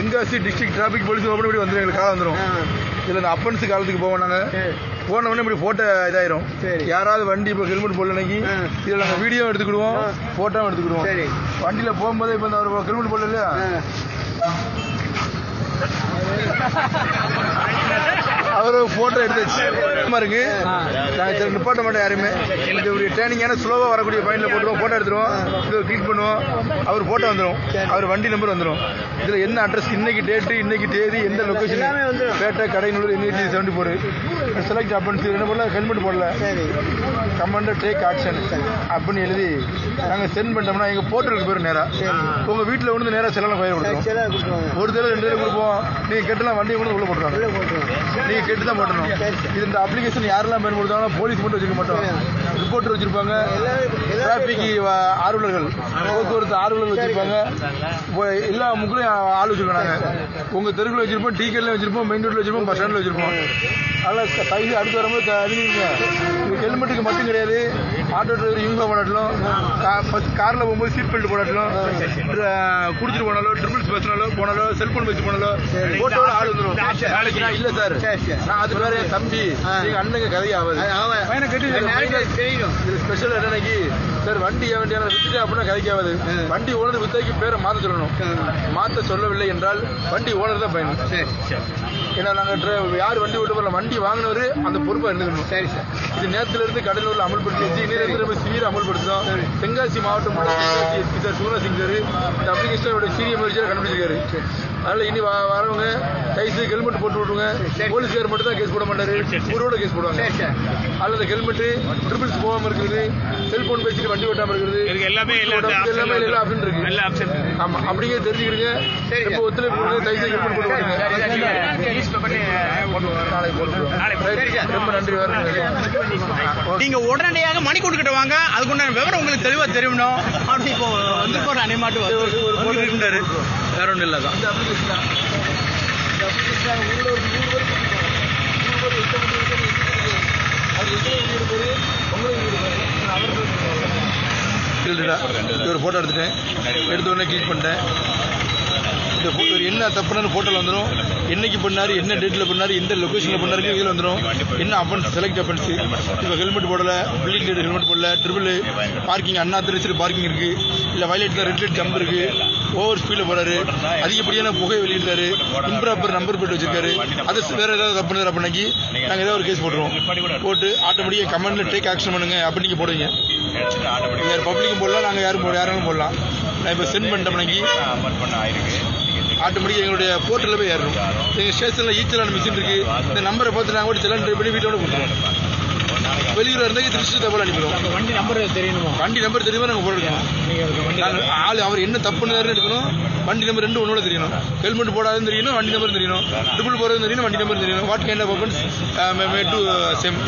Tenkasi district traffic police open இப்படி வந்துடும் எங்களுக்கு காலம் வந்துடும் இதில் இந்த அப்பன்ஸ் காலத்துக்கு போவோம் நாங்கள். போன உடனே இப்படி ஃபோட்டோ இதாயிரும். யாராவது வண்டி இப்போ ஹெல்மெட் போடலனைக்கு. இதில் நாங்கள் வீடியோ எடுத்துக்கிடுவோம். ஃபோட்டோவும் எடுத்துக்கிடுவோம் சரி. வண்டியில் போகும்போது இப்போ இந்த அவர் ஹெல்மெட் போடல இல்லையா அவர் ஃபோட்டோ எடுத்தாச்சு. இருக்கு. நாங்கள் நிப்பாட்ட மாட்டோம் யாருமே. இது ஒரு ட்ரைனிங்கான ஸ்லோவாக வரக்கூடிய பாயிண்டில் போட்டுருவோம் ஃபோட்டோ எடுத்துருவோம். இது கிளிக் பண்ணுவோம். அவர் ஃபோட்டோ வந்துடும் அவர் வண்டி நம்பர் வந்துடும் இதில் என்ன அட்ரஸ் இன்னைக்கு டேட்டு இன்னைக்கு தேதி எந்த லொக்கேஷன். பேட்டை கடைநூறு எண்ணூற்றி செவன்டி ஃபோர் செலக்ட் அப்படின்னு என்ன போடல? ஹெல்மெட் போடல. கமாண்டர் டேக் ஆக்ஷன் அப்படின்னு எழுதி நாங்கள் சென்ட் பண்ணிட்டோம்னா எங்கள் போர்ட்டலுக்கு போயிடும் நேராக உங்கள் வீட்டில் வந்து நேராக செலவில் பயிர் ஒரு தடவை ரெண்டு தடவை கொடுப்போம். நீங்கள் கெட்டலாம் வண்டியை கொண்டு உள்ள போட்டுருவாங்க. நீங்கள் நீங்க கேட்டு தான் போட்டணும் இது இந்த அப்ளிகேஷன் யாரெல்லாம் பயன்படுத்தாலும் போலீஸ் மட்டும் வச்சுக்க மாட்டோம். ரிப்போர்ட்டர் வச்சிருப்பாங்க. டிராபிக் ஆர்வலர்கள். போக்குவரத்து ஆர்வலர்கள் வச்சிருப்பாங்க. எல்லா முக்கிலும் ஆள் வச்சிருக்காங்க உங்க தெருவில் வச்சிருப்போம் டீக்கல்ல வச்சிருப்போம் மெயின் ரோட்ல வச்சிருப்போம் பஸ் ஸ்டாண்ட்ல வச்சிருப்போம். அதனால் கைது அடுத்து வரும்போது அறிவிங்க ஹெல்மெட்டுக்கு மட்டும் கிடையாது. ஆட்டோ டிரைவர் யூனிஃபார்ம் போடாட்டலும் கார்ல போகும்போது சீட் பெல்ட் போடாட்டலும் குடிச்சிட்டு போனாலோ ட்ரிபிள்ஸ் பேசினாலோ போனாலோ செல்போன் பேசி போனாலோ போட்டோட ஆள் வந்துடும் இல்ல சார். நான் அது வேற தம்பி. ஆ. எங்க அண்ணங்க கதை ஆகாது. அவன் பையனை கட்டி நாளைக்கு தெரியும். இது ஸ்பெஷல் என்னன்னைக்கு சார் வண்டி என் வண்டியான வித்துட்டு அப்படின்னா கதைக்காவது வண்டி ஓனர் வித்தாக்கி பேரை மாத்த சொல்லணும். மாத்த சொல்லவில்லை என்றால் வண்டி ஓனர் தான் பயணம் ஏன்னா நாங்க dri- யார் வண்டி ஓட்ட போறோம் வண்டி வாங்கினவர் அந்த பொறுப்பா இருந்துக்கணும் சரி சார். இது நேரத்துல இருந்து கடலூர்ல அமல்படுத்தி வச்சு நம்ம சீர. அமல்படுத்தோம் தென்காசி மாவட்டம் Tenkasi SP sir Sivaraj Singh sir இந்த அப்ளிகேஷனோட சீரிய முயற்சியை கண்டுபிடிச்சிருக்காரு. அதனால இனி வரவங்க கைஸு ஹெல்மெட் போட்டு விட்டுருங்க. போலீஸ்கார் மட்டும் தான் கேஸ் போட மாட்டாரு. ஊரோட கேஸ் போடுவாங்க. சரி சார். அல்லது ஹெல்மெட் ட்ரிபிள்ஸ் போகாம இருக்கிறது செல்போன் பேசிட்டு வண்டி ஓட்டாம இருக்கிறது எல்லாமே எல்லாமே எல்லா ஆப்ஷன் இருக்கு. ஆமா அப்படியே தெரிஞ்சுக்கிடுங்க. எப்போ ஒத்துழைப்பு கைஸு ஹெல்மெட் போட்டு போட்டுருவோம் Right. ரொம்ப நன்றி நீங்க உடனடியாக மணிக்கூண்டு கிட்ட வாங்க அதுக்குண்டான விவரம் உங்களுக்கு தெளிவா தெரியணும் அப்படி இப்போ வந்து போற அனைமாட்டு இருந்தாரு வேற ஒன்றும் இல்லை தான் ஒரு ஃபோட்டோ எடுத்துட்டேன் எடுத்த உடனே கிளிக் பண்ணிட்டேன் இந்த photo என்ன தப்புனாலும் ஃபோட்டோவில் வந்துடும் என்னைக்கு பண்ணாரு என்ன டேட்டில் பண்ணாரு எந்த லொக்கேஷனில் பண்ணாரு இதில் வந்துடும் என்ன அப்பன்ஸ் செலக்ட் அப்பன்ஸ் இப்போ ஹெல்மெட் போடல பில்லிங் டேட் ஹெல்மெட் போடல ட்ரிபிள் பார்க்கிங் அண்ணா திருச்சி பார்க்கிங் இருக்கு. இல்லை வயலேட் தான் ரெட் லைட் ஜம்ப் இருக்கு ஓவர் ஸ்பீடில் போறாரு. அதிகப்படியான புகை வெளியிட்டாரு இம்ப்ராப்பர் நம்பர் பிளேட் வச்சிருக்காரு. அது வேற ஏதாவது தப்பு பண்ணாரு பண்ணி நாங்கள் ஏதாவது ஒரு கேஸ் போட்டுருவோம். போட்டு ஆட்டோமேட்டிக்காக கமெண்ட்ல டேக் ஆக்ஷன் பண்ணுங்க. அப்படி நீங்கள் போடுவீங்க. பப்ளிக்கும் போடலாம் நாங்கள் யாரும் போட யாரும் போடலாம். நான் இப்போ சென்ட் பண்ணிட்டோம்னாக்கி ஆட்டோமேட்டிக்காக எங்களுடைய போர்ட்டலில் போய் ஏறணும். எங்கள் ஸ்டேஷனில் ஈச்சலான மிஷின் இருக்கு. இந்த நம்பரை பார்த்து நாங்கள் கூட செலான் ட்ரை பண்ணி வீட்டோட கொடுத்துருவோம் வெளியூர் இருந்தாக்கி திருச்சி தபால் அனுப்பிடுவோம். வண்டி நம்பர் தெரியணுமா? வண்டி நம்பர் தெரியுமா நாங்கள் போட்டுருக்கோம் நாங்கள் ஆள் அவர் என்ன தப்பு பண்ணாருன்னு எடுக்கணும். வண்டி நம்பர் ரெண்டு ஒன்னோட தெரியணும். ஹெல்மெட் போடாதுன்னு தெரியணும் வண்டி நம்பர் தெரியணும். ட்ரிபிள் போறது தெரியணும் வண்டி நம்பர் தெரியணும். What kind of to same